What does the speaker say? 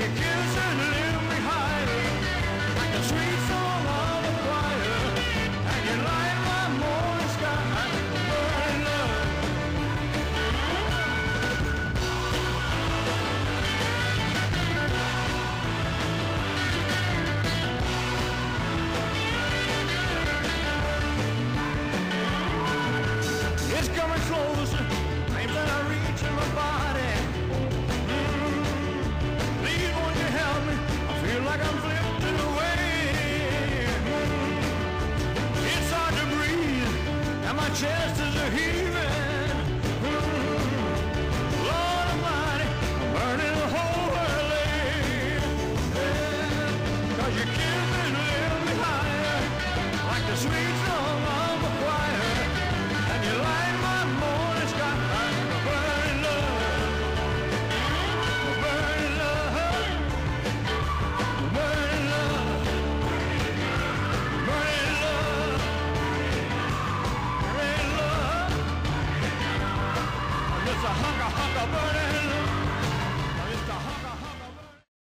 You're using my chest is a heaving. Hunka hunka burning.